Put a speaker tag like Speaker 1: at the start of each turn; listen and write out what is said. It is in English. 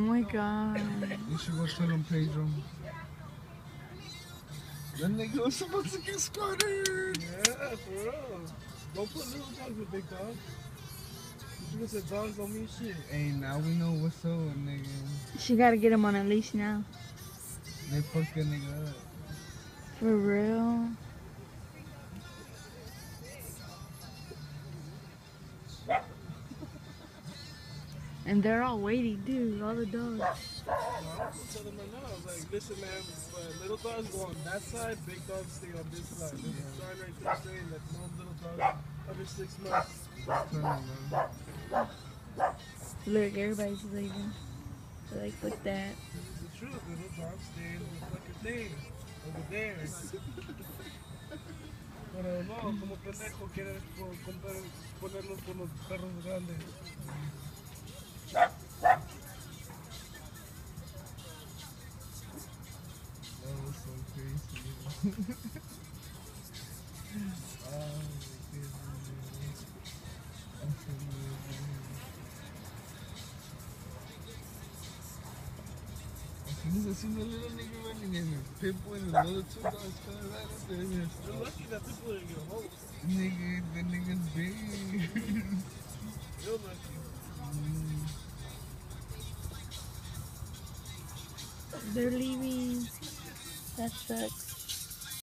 Speaker 1: Oh my god.
Speaker 2: You should go tell him, Pedro. That nigga was supposed to get squatted.
Speaker 3: Yeah, for real. Don't put little dogs with big dogs. You should have said dogs don't mean shit.
Speaker 2: Hey, now we know what's up, nigga.
Speaker 1: She gotta get him on a leash now.
Speaker 2: They fucked that nigga up.
Speaker 1: For real. And they're all waiting, dude. All the dogs.
Speaker 3: No, I'm gonna tell them right now. I was like, listen, man, uh, little dogs go on that side, big dogs stay on this side. There's a sign right there saying that no little dogs under six months.
Speaker 2: Tell him, man.
Speaker 1: Look, everybody's leaving. They're like, fuck that.
Speaker 3: This is the truth. Little dogs stay in the fucking thing over there. Pero no, como pendejo quieres po- comprar- ponerlos con los perros grandes.
Speaker 2: A little nigga running in pitbull and two dogs coming right up there.
Speaker 3: You're lucky that people didn't get a hold.
Speaker 2: Nigga, the nigga's big.
Speaker 3: Lucky.
Speaker 2: Mm.
Speaker 1: They're leaving. That sucks.